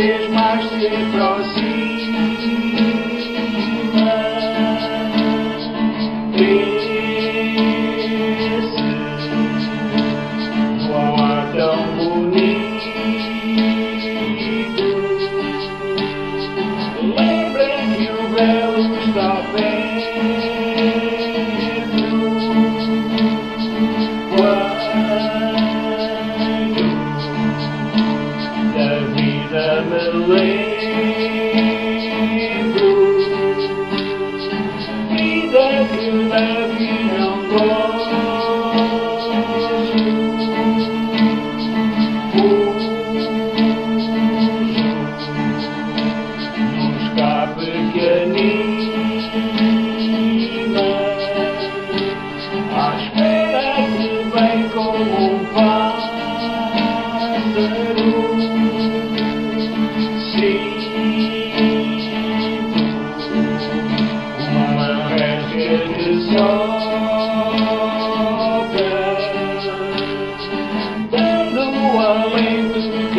vez mais se aproxima. Esse qual é tão bonito. Lembrem que o véu está bem. rainbow. See that you love you.